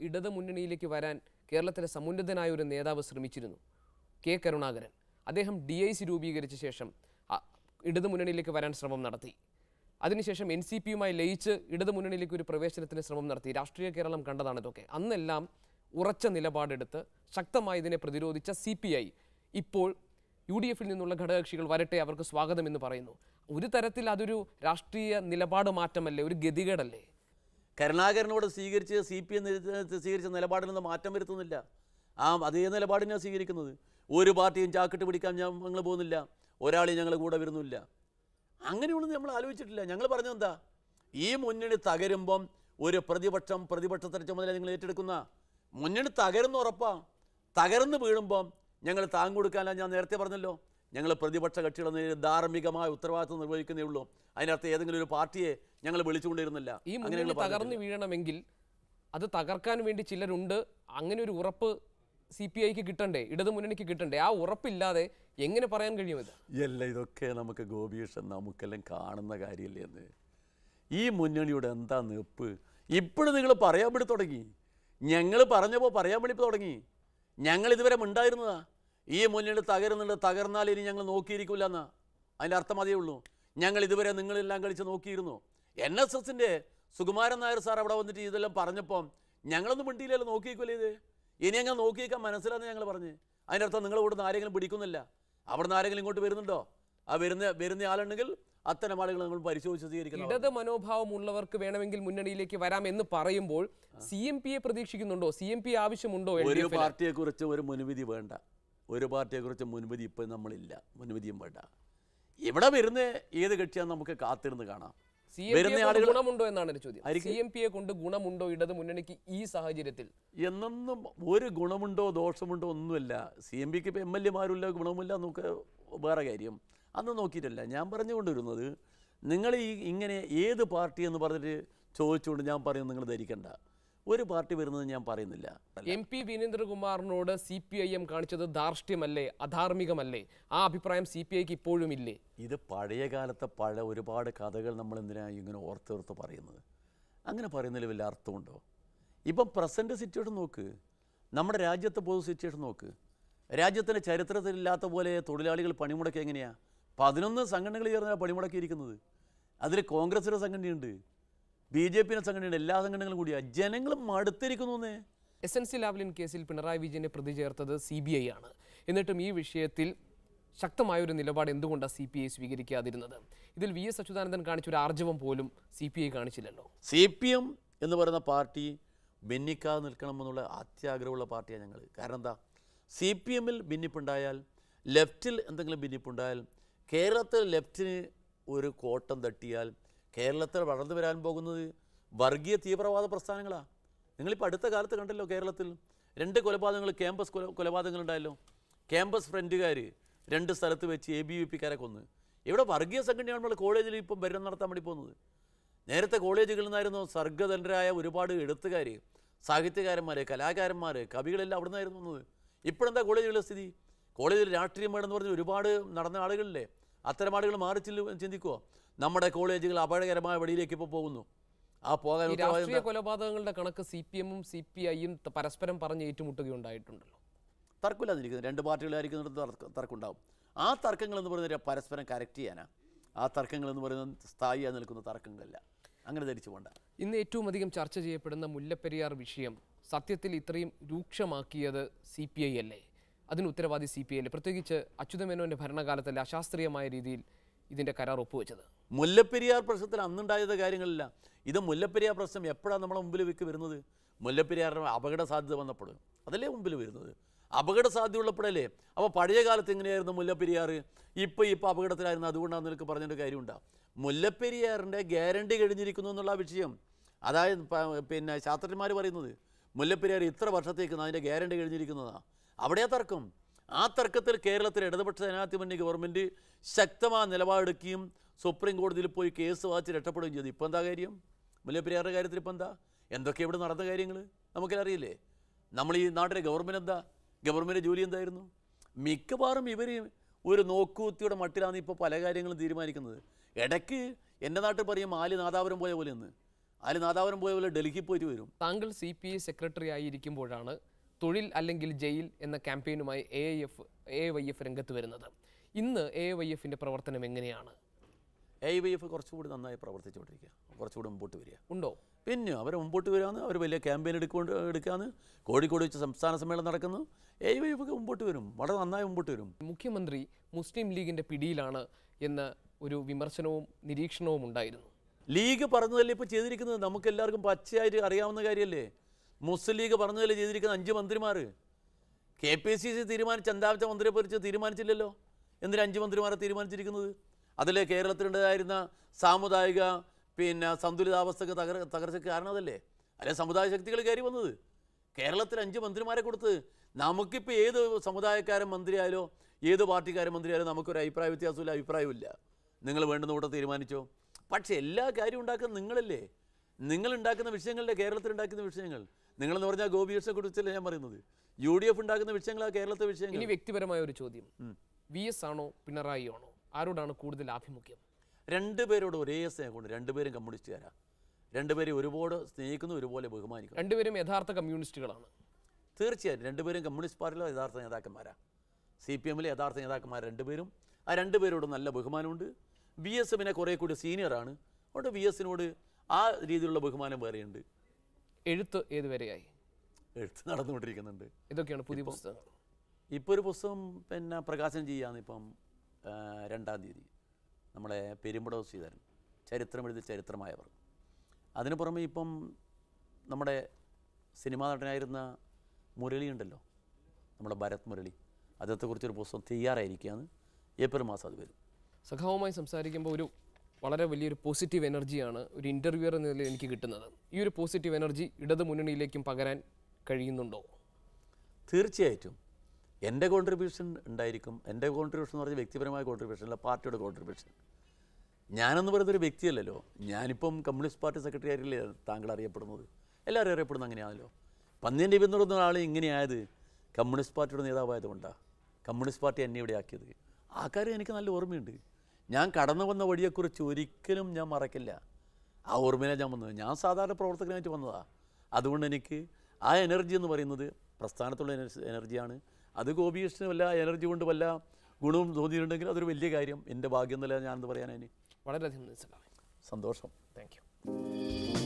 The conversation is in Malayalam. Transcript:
ഇടത് മുന്നണിയിലേക്ക് വരാൻ കേരളത്തിലെ സമുന്നതനായ ഒരു നേതാവ് ശ്രമിച്ചിരുന്നു. കെ കരുണാകരൻ. അദ്ദേഹം ഡി ഐ സി രൂപീകരിച്ച ശേഷം ഇടതു മുന്നണിയിലേക്ക് വരാൻ ശ്രമം നടത്തി. അതിനുശേഷം എൻ സി പിയുമായി ലയിച്ച് ഇടതു മുന്നണിയിലേക്ക് ഒരു പ്രവേശനത്തിന് ശ്രമം നടത്തി. രാഷ്ട്രീയ കേരളം കണ്ടതാണ് ഇതൊക്കെ. അന്നെല്ലാം ഉറച്ച നിലപാടെടുത്ത് ശക്തമായി ഇതിനെ പ്രതിരോധിച്ച സി പി ഐ ഇപ്പോൾ യു ഡി എഫിൽ നിന്നുള്ള ഘടകകക്ഷികൾ വരട്ടെ അവർക്ക് സ്വാഗതം എന്ന് പറയുന്നു. ഒരു തരത്തിൽ അതൊരു രാഷ്ട്രീയ നിലപാട് മാറ്റമല്ലേ? ഒരു ഗതികേടല്ലേ? കരുണാകരനോട് സ്വീകരിച്ച് സി പി എം സ്വീകരിച്ച നിലപാടിനൊന്നും മാറ്റം വരുത്തുന്നില്ല. ആ അതേ നിലപാടിനാണ് സ്വീകരിക്കുന്നത്. ഒരു പാർട്ടിയും ചാക്കിട്ട് പിടിക്കാൻ ഞങ്ങൾ പോകുന്നില്ല. ഒരാളെയും ഞങ്ങൾ കൂടെ വരുന്നില്ല. അങ്ങനെയൊന്നും നമ്മൾ ആലോചിച്ചിട്ടില്ല. ഞങ്ങൾ പറഞ്ഞത് എന്താ? ഈ മുന്നണി തകരുമ്പം ഒരു പ്രതിപക്ഷം പ്രതിപക്ഷത്തിന്റെ ചുമതല നിങ്ങൾ ഏറ്റെടുക്കുന്ന മുന്നണി തകരുന്ന ഉറപ്പാണ് തകർന്ന് വീഴുമ്പം ഞങ്ങൾ താങ്ങ് കൊടുക്കാനല്ല ഞാൻ നേരത്തെ പറഞ്ഞല്ലോ. ഞങ്ങൾ പ്രതിപക്ഷ കക്ഷികളെ നേരിൽ ധാർമ്മികമായ ഉത്തരവാദിത്വം നിർവഹിക്കുന്നേ ഉള്ളൂ. അതിനർത്ഥം ഏതെങ്കിലും ഒരു പാർട്ടിയെ ഞങ്ങൾ വിളിച്ചുകൊണ്ടിരുന്നില്ല. ഈ മുന്നണി തകർന്നു വീഴണമെങ്കിൽ അത് തകർക്കാൻ വേണ്ടി ചിലരുണ്ട്. അങ്ങനെ ഒരു ഉറപ്പ് സി പി ഐക്ക് കിട്ടണ്ടേ? ഇടതു മുന്നണിക്ക് കിട്ടണ്ടേ? ആ ഉറപ്പില്ലാതെ എങ്ങനെ പറയാൻ കഴിയും ഇത്? അല്ല ഇതൊക്കെ നമുക്ക് ഗോപീഷൻ നമുക്കെല്ലാം കാണുന്ന കാര്യമല്ലേ എന്ന് ഈ മുന്നണിയുടെ എന്താ നിപ്പ്? ഇപ്പോഴും നിങ്ങൾ പറയാൻ വേണ്ടി തുടങ്ങി. ഞങ്ങൾ പറഞ്ഞപ്പോൾ പറയാൻ വേണ്ടി തുടങ്ങി. ഞങ്ങൾ ഇതുവരെ ഉണ്ടായിരുന്നതാ? ഈ മുന്നണി തകരുന്നുണ്ട് തകർന്നാൽ ഇനി ഞങ്ങൾ നോക്കിയിരിക്കില്ല എന്ന് അതിന്റെ അർത്ഥം അതേ ഉള്ളൂ. ഞങ്ങൾ ഇതുവരെ നിങ്ങളെല്ലാം കളിച്ച് നോക്കിയിരുന്നു. എൻ എസ് എസിന്റെ സുകുമാരൻ നായർ സാർ അവിടെ വന്നിട്ട് ഇതെല്ലാം പറഞ്ഞപ്പം ഞങ്ങളൊന്നും മിണ്ടിയില്ലല്ലോ നോക്കിയിരിക്കില്ലേ ഇത്? ഇനി ഞങ്ങൾ നോക്കിയേക്കാൻ മനസ്സിലാന്ന് ഞങ്ങൾ പറഞ്ഞ്. അതിന്റെ അർത്ഥം നിങ്ങൾ ഇവിടുന്ന് ആരെങ്കിലും പിടിക്കുന്നില്ല. അവിടുന്ന് ആരെങ്കിലും ഇങ്ങോട്ട് വരുന്നുണ്ടോ? ആ വരുന്ന വരുന്ന ആളുണ്ടെങ്കിൽ അത്തരം ആളുകൾ നമ്മൾ പരിശോധിച്ച് സ്വീകരിക്കണം. ഇടത് മനോഭാവമുള്ളവർക്ക് വേണമെങ്കിൽ മുന്നണിയിലേക്ക് വരാം എന്ന് പറയുമ്പോൾ സി എം പിയെ പ്രതീക്ഷിക്കുന്നുണ്ടോ? സി എം പി ആവശ്യമുണ്ടോ? ഒരു പാർട്ടിയെ കുറിച്ച് ഒരു മുൻവിധി വേണ്ട. ഒരു പാർട്ടിയെക്കുറിച്ച് മുൻവിധി ഇപ്പം നമ്മളില്ല. മുൻവിധിയും വേണ്ട. ഇവിടെ വരുന്ന ഏത് കക്ഷിയാണ് നമുക്ക് കാത്തിരുന്ന് കാണാം. ഗുണമുണ്ടോ എന്നാണ് ചോദ്യം. ആർക്ക്? സി എം പിയെ കൊണ്ട് ഗുണമുണ്ടോ ഇടത് മുന്നണിക്ക് ഈ സാഹചര്യത്തിൽ? എന്നൊന്നും ഒരു ഗുണമുണ്ടോ ദോഷമുണ്ടോ ഒന്നുമില്ല. സി എം പിക്ക് ഇപ്പം എം എൽ എമാരുമില്ല ഗുണമില്ല നമുക്ക് വേറെ കാര്യം. അന്ന് നോക്കിയിട്ടല്ല. ഞാൻ പറഞ്ഞുകൊണ്ടിരുന്നത് നിങ്ങൾ ഈ ഇങ്ങനെ ഏത് പാർട്ടി എന്ന് പറഞ്ഞിട്ട് ചോദിച്ചുകൊണ്ട് ഞാൻ പറയുന്നത് നിങ്ങൾ ധരിക്കണ്ട. ഒരു പാർട്ടി വരുന്നത് ഞാൻ പറയുന്നില്ല. എം പി വീരേന്ദ്രകുമാറിനോട് സി പി ഐ എം കാണിച്ചത് ധാർഷ്ട്യമല്ലേ അധാർമികമല്ലേ? ആ അഭിപ്രായം സി പി ഐക്ക് ഇപ്പോഴും ഇല്ലേ? ഇത് പഴയ കാലത്തെ പഴയ ഒരുപാട് കഥകൾ നമ്മൾ എന്തിനാണ് ഇങ്ങനെ ഓർത്തോർത്ത് പറയുന്നത്? അങ്ങനെ പറയുന്നതിൽ വലിയ അർത്ഥമുണ്ടോ? ഇപ്പം പ്രസന്റ് സിറ്റുവേഷൻ നോക്ക്. നമ്മുടെ രാജ്യത്തെ പൊതു സിറ്റുവേഷൻ നോക്ക്. രാജ്യത്തിന്റെ ചരിത്രത്തിലില്ലാത്ത പോലെ തൊഴിലാളികൾ പണിമുടക്കി എങ്ങനെയാണ് പതിനൊന്ന് സംഘടനകൾ ചേർന്നാണ് പണിമുടക്കിയിരിക്കുന്നത്. അതിൽ കോൺഗ്രസിന്റെ സംഘടനയുണ്ട്. ബി ജെ പിയുടെ സംഘടനയുടെ എല്ലാ സംഘടനകളും കൂടിയാണ് ജനങ്ങൾ മടുത്തിരിക്കുന്നു എസ് എൻ സി ലാവ്ലിൻ കേസിൽ പിണറായി വിജയനെ പ്രതി ചേർത്തത് സി ബി ഐ ആണ്. എന്നിട്ടും ഈ വിഷയത്തിൽ ശക്തമായൊരു നിലപാട് എന്തുകൊണ്ടാണ് സി പി ഐ സ്വീകരിക്കാതിരുന്നത്? ഇതിൽ വി എസ് അച്യുതാനന്ദൻ കാണിച്ച ഒരു ആർജവം പോലും സി പി ഐ കാണിച്ചില്ലല്ലോ. സി പി എം എന്ന് പറയുന്ന പാർട്ടി ഭിന്നിക്കാതെ നിൽക്കണമെന്നുള്ള അത്യാഗ്രഹമുള്ള പാർട്ടിയാണ് ഞങ്ങൾ കാരണം എന്താ? സി പി എമ്മിൽ ഭിന്നിപ്പുണ്ടായാൽ ലെഫ്റ്റിൽ എന്തെങ്കിലും ഭിന്നിപ്പുണ്ടായാൽ കേരളത്തിൽ ലെഫ്റ്റിന് ഒരു കോട്ടം തട്ടിയാൽ കേരളത്തിൽ വളർന്നു വരാൻ പോകുന്നത് വർഗീയ തീവ്രവാദ പ്രസ്ഥാനങ്ങളാണ് നിങ്ങളിപ്പോൾ അടുത്ത കാലത്ത് കണ്ടല്ലോ കേരളത്തിൽ രണ്ട് കൊലപാതകങ്ങൾ ക്യാമ്പസ് കൊല കൊലപാതകങ്ങളുണ്ടായല്ലോ. ക്യാമ്പസ് ഫ്രണ്ടുകാർ രണ്ട് സ്ഥലത്ത് വെച്ച് എ ബി വി പിക്കാരെ കൊന്ന്. ഇവിടെ വർഗീയ സംഘടനയാണ് നമ്മൾ കോളേജിൽ ഇപ്പം ഭരണം നടത്താൻ വേണ്ടി പോകുന്നത്. നേരത്തെ കോളേജുകളിൽ നിന്നായിരുന്നു സർഗധനരായ ഒരുപാട് എഴുത്തുകാർ സാഹിത്യകാരന്മാർ കലാകാരന്മാർ കവികളെല്ലാം അവിടെ നിന്നായിരുന്നു വന്നത്. ഇപ്പോഴെന്താ കോളേജുകളുടെ സ്ഥിതി? കോളേജിൽ രാഷ്ട്രീയം വേണമെന്ന് പറഞ്ഞ് ഒരുപാട് നടന്ന ആളുകളില്ലേ? അത്തരം ആളുകൾ മാറി ചിന്തിക്കുമോ നമ്മുടെ കോളേജുകൾ അപകടകരമായ വഴിയിലേക്ക് ഇപ്പോൾ പോകുന്നു. ആ പോകാൻ രാഷ്ട്രീയ കൊലപാതകങ്ങളുടെ കണക്ക് സി പി എമ്മും സി പി ഐയും പരസ്പരം പറഞ്ഞ് ഏറ്റുമുട്ടുകയുണ്ടായിട്ടുണ്ടല്ലോ തർക്കമില്ലാതിരിക്കുന്നത്. രണ്ട് പാർട്ടികളായിരിക്കുന്നിടത്ത് തർക്കം തർക്കമുണ്ടാവും. ആ തർക്കങ്ങൾ എന്ന് പറയുന്നത് പരസ്പരം കറക്റ്റ് ചെയ്യാനാ. ആ തർക്കങ്ങൾ എന്ന് പറയുന്നത് സ്ഥായിയായി നിൽക്കുന്ന തർക്കങ്ങളല്ല. അങ്ങനെ ധരിച്ചു പോണ്ട ഇന്ന് ഏറ്റവും അധികം ചർച്ച ചെയ്യപ്പെടുന്ന മുല്ലപ്പെരിയാർ വിഷയം സത്യത്തിൽ ഇത്രയും രൂക്ഷമാക്കിയത് സി പി ഐ അല്ലേ? അതിന് ഉത്തരവാദി സി പി ഐ അല്ലേ പ്രത്യേകിച്ച് അച്യുതമേനോന്റെ ഭരണകാലത്തല്ല അശാസ്ത്രീയമായ രീതിയിൽ ഇതിന്റെ കരാർ ഒപ്പുവെച്ചത്? മുല്ലപ്പെരിയാർ പ്രശ്നത്തിൽ അന്നുണ്ടായത് കാര്യങ്ങളില്ല. ഇത് മുല്ലപ്പെരിയാർ പ്രശ്നം എപ്പോഴാണ് നമ്മളെ മുമ്പിൽ വെക്ക് വരുന്നത്? മുല്ലപ്പെരിയാറിന് അപകട സാധ്യത വന്നപ്പോൾ അതല്ലേ മുമ്പിൽ വരുന്നത്? അപകട സാധ്യത ഉള്ളപ്പോഴല്ലേ? അപ്പോൾ പഴയ കാലത്ത് എങ്ങനെയായിരുന്നു മുല്ലപ്പെരിയാർ? ഇപ്പോൾ ഇപ്പോൾ അപകടത്തിലായിരുന്നു. അതുകൊണ്ടാണ് നിനക്ക് പറഞ്ഞിട്ട് കാര്യമുണ്ടാ. മുല്ലപ്പെരിയാറിന്റെ ഗ്യാരണ്ടി കഴിഞ്ഞിരിക്കുന്നു എന്നുള്ള വിഷയം. അതായത് പിന്നെ ശാസ്ത്രജ്ഞന്മാർ പറയുന്നത് മുല്ലപ്പെരിയാർ ഇത്ര വർഷത്തേക്ക് അതിന്റെ ഗ്യാരണ്ടി കഴിഞ്ഞിരിക്കുന്നതാണ് അവിടെയാ തർക്കം. ആ തർക്കത്തിൽ കേരളത്തിലെ ഇടതുപക്ഷ ജനാധിപത്യ ഗവൺമെന്റ് ശക്തമായ നിലപാടെടുക്കുകയും സുപ്രീം കോടതിയിൽ പോയി കേസ് വാച്ച് രക്ഷപ്പെടുകയും ചെയ്തു. ഇപ്പം എന്താ കാര്യം? മുല്ലപ്പെരിയാറിന്റെ കാര്യത്തിൽ ഇപ്പം എന്താ? എന്തൊക്കെ ഇവിടെ നടന്ന കാര്യങ്ങൾ നമുക്കെല്ലാം അറിയില്ലേ നമ്മൾ ഈ നാട്ടിലെ ഗവൺമെന്റ് എന്താ? ഗവൺമെന്റ് ജോലി എന്തായിരുന്നു? മിക്കവാറും ഇവർ ഒരു നോക്കുകുത്തിയുടെ മട്ടിലാണ് ഇപ്പോൾ പല കാര്യങ്ങളും തീരുമാനിക്കുന്നത്. ഇടയ്ക്ക് എന്റെ നാട്ടിൽ പറയും മാലി നാദാപുരം പോയ പോലെ ഒന്ന് ആലി നാദാപുരം പോയ പോലെ ഡൽഹി പോയിട്ട് വരും. താങ്കൾ സി പി ഐ സെക്രട്ടറി ആയിരിക്കുമ്പോഴാണ് തൊഴിൽ അല്ലെങ്കിൽ ജയിൽ എന്ന ക്യാമ്പയിനുമായി A I F A Y F രംഗത്ത് വരുന്നത്. ഇന്ന് എ വൈ എഫിന്റെ പ്രവർത്തനം എങ്ങനെയാണ്? എ വൈ എഫ് കുറച്ചുകൂടി നന്നായി പ്രവർത്തിച്ചുകൊണ്ടിരിക്കുക കുറച്ചുകൂടി മുമ്പോട്ട് വരിക. ഉണ്ടോ? പിന്നെ അവർ മുമ്പോട്ട് വരാമെന്ന് അവർ വലിയ ക്യാമ്പയിൻ എടുക്കൊണ്ട് എടുക്കാന്ന് കോഴിക്കോട് വെച്ച് സംസ്ഥാന സമ്മേളനം നടക്കുന്നു. എ വൈ എഫ് ഒക്കെ മുമ്പോട്ട് വരും. വളരെ നന്നായി മുമ്പോട്ട് വരും. മുഖ്യമന്ത്രി മുസ്ലിം ലീഗിന്റെ പിടിയിലാണ് എന്ന ഒരു വിമർശനവും നിരീക്ഷണവും ഉണ്ടായിരുന്നു. ലീഗ് പറഞ്ഞതല്ലേ ഇപ്പോൾ ചെയ്തിരിക്കുന്നത്? നമുക്ക് എല്ലാവർക്കും പച്ചയായിട്ട് അറിയാവുന്ന കാര്യമല്ലേ? മുസ്ലിം ലീഗ് പറഞ്ഞതല്ലേ ചെയ്തിരിക്കുന്ന അഞ്ച് മന്ത്രിമാർ കെ പി സി സി തീരുമാനിച്ച് അഞ്ചാമത്തെ മന്ത്രിയെ കുറിച്ച് തീരുമാനിച്ചില്ലല്ലോ? എന്തിനാ അഞ്ച് മന്ത്രിമാരെ തീരുമാനിച്ചിരിക്കുന്നത്? അതിലെ കേരളത്തിലുണ്ടായിരുന്ന സാമുദായിക പിന്നെ സന്തുലിതാവസ്ഥക്ക് തകർ തകർച്ചയ്ക്ക് കാരണം അതല്ലേ? അല്ലെ സമുദായ ശക്തികൾ കയറി വന്നത്? കേരളത്തിൽ അഞ്ച് മന്ത്രിമാരെ കൊടുത്ത് നമുക്കിപ്പോൾ ഏത് സമുദായക്കാരൻ മന്ത്രിയായാലോ ഏത് പാർട്ടിക്കാരൻ മന്ത്രിയായാലും നമുക്കൊരു അഭിപ്രായ വ്യത്യാസമില്ല അഭിപ്രായമില്ല നിങ്ങൾ വേണ്ടുന്ന കൂടെ തീരുമാനിച്ചോ? പക്ഷേ എല്ലാ കാര്യവും ഉണ്ടാക്കുന്നത് നിങ്ങളല്ലേ. നിങ്ങൾ ഉണ്ടാക്കുന്ന വിഷയങ്ങളുടെ കേരളത്തിൽ ഉണ്ടാക്കുന്ന വിഷയങ്ങൾ. നിങ്ങളെന്ന് പറഞ്ഞാൽ ഗോപികൃഷ്ണനെ കുറിച്ചല്ലേ ഞാൻ പറയുന്നത്? യു ഡി എഫ് ഉണ്ടാക്കുന്ന വിഷയങ്ങളാ കേരളത്തെ വിഷയങ്ങൾ. ഇനി വ്യക്തിപരമായ ഒരു ചോദ്യം. വി എസ് ആണോ പിണറായി ആണോ? ആരോടാണ് കൂടുതൽ ആഭിമുഖ്യം? രണ്ടുപേരോട് ഒരേ സ്നേഹമുണ്ട്. രണ്ടുപേരും കമ്മ്യൂണിസ്റ്റുകാരാ. രണ്ടുപേരും ഒരുപാട് സ്നേഹിക്കുന്നു ഒരുപോലെ ബഹുമാനിക്കുന്നു. രണ്ടുപേരും യഥാർത്ഥ കമ്മ്യൂണിസ്റ്റുകളാണ്. തീർച്ചയായും രണ്ടുപേരും കമ്മ്യൂണിസ്റ്റ് പാർട്ടിയിലെ യഥാർത്ഥ നേതാക്കന്മാരാ. സി പി എമ്മിലെ യഥാർത്ഥ നേതാക്കന്മാർ രണ്ടുപേരും ആ രണ്ടുപേരോടും നല്ല ബഹുമാനമുണ്ട്. ബി എസ് എമ്മിനെ കുറേ കൂടി സീനിയറാണ്. അതുകൊണ്ട് ബി എസിനോട് ആ രീതിയിലുള്ള ബഹുമാനം വേറെയുണ്ട്. എഴുത്ത് ഏതുവരെയായി എഴുത്ത് നടന്നുകൊണ്ടിരിക്കുന്നുണ്ട്. ഇതൊക്കെയാണ് പുതിയ പുസ്തകം. ഇപ്പോൾ ഒരു പുസ്തകം പിന്നെ പ്രകാശനം ചെയ്യാന്ന് ഇപ്പം രണ്ടാം തീയതി നമ്മളെ പെരുമ്പടവ് ശ്രീധരൻ ചരിത്രം എഴുതി ചരിത്രമായവർ. അതിന് പുറമെ ഇപ്പം നമ്മുടെ സിനിമാ നടനായിരുന്ന മുരളി ഉണ്ടല്ലോ നമ്മുടെ ഭരത് മുരളി. അദ്ദേഹത്തെക്കുറിച്ചൊരു പുസ്തകം തയ്യാറായിരിക്കുകയാണ്. ഏപ്രിൽ മാസം അത് വരും. സഖാവുമായി സംസാരിക്കുമ്പോൾ ഒരു വളരെ വലിയൊരു പോസിറ്റീവ് എനർജിയാണ് ഒരു ഇന്റർവ്യൂർ എന്ന നിലയിൽ എനിക്ക് കിട്ടുന്നത്. ഈ ഒരു പോസിറ്റീവ് എനർജി ഇടതു മുന്നണിയിലേക്കും പകരാൻ കഴിയുന്നുണ്ടോ? തീർച്ചയായിട്ടും. എന്റെ കോൺട്രിബ്യൂഷൻ ഉണ്ടായിരിക്കും. എന്റെ കോൺട്രിബ്യൂഷൻ എന്ന് പറഞ്ഞാൽ വ്യക്തിപരമായ കോൺട്രിബ്യൂഷൻ അല്ല പാർട്ടിയുടെ കോൺട്രിബ്യൂഷൻ ഞാനെന്ന് പറയുന്ന ഒരു വ്യക്തിയല്ലല്ലോ. ഞാനിപ്പം കമ്മ്യൂണിസ്റ്റ് പാർട്ടി സെക്രട്ടറി ആയിട്ടല്ലേ താങ്കൾ അറിയപ്പെടുന്നത്. എല്ലാവരും അറിയപ്പെടുന്നത് അങ്ങനെയാണല്ലോ. പന്നിയൻ രവി എന്ന് പറയുന്ന ആൾ ഇങ്ങനെയായത് കമ്മ്യൂണിസ്റ്റ് പാർട്ടിയുടെ നേതാവായതുകൊണ്ടാണ് കമ്മ്യൂണിസ്റ്റ് പാർട്ടി എന്നെ ഇവിടെ ആക്കിയത്. ആ കാര്യം എനിക്ക് നല്ല ഓർമ്മയുണ്ട്. ഞാൻ കടന്നു വന്ന വഴിയെക്കുറിച്ച് ഒരിക്കലും ഞാൻ മറക്കില്ല. ആ ഓർമ്മയിലെ ഞാൻ വന്നത്. ഞാൻ സാധാരണ പ്രവർത്തകനായിട്ട് വന്നതാണ് അതുകൊണ്ട് എനിക്ക് ആ എനർജി എന്ന് പറയുന്നത് പ്രസ്ഥാനത്തുള്ള എനർജി എനർജിയാണ്. അത് ഗോപികൃഷ്ണന് വല്ല എനർജി കൊണ്ട് വല്ല ഗുണവും തോന്നിയിട്ടുണ്ടെങ്കിൽ അതൊരു വലിയ കാര്യം. എന്റെ ഭാഗ്യം എന്നല്ല ഞാനെന്ന് പറയാനതിന് വളരെയധികം സന്തോഷം. Thank you.